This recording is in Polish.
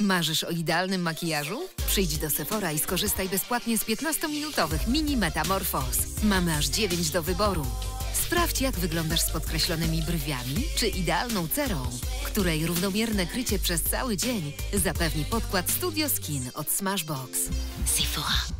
Marzysz o idealnym makijażu? Przyjdź do Sephora i skorzystaj bezpłatnie z 15-minutowych mini metamorfoz. Mamy aż 9 do wyboru. Sprawdź, jak wyglądasz z podkreślonymi brwiami, czy idealną cerą, której równomierne krycie przez cały dzień zapewni podkład Studio Skin od Smashbox. Sephora.